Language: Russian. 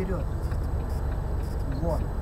вперед. Вон.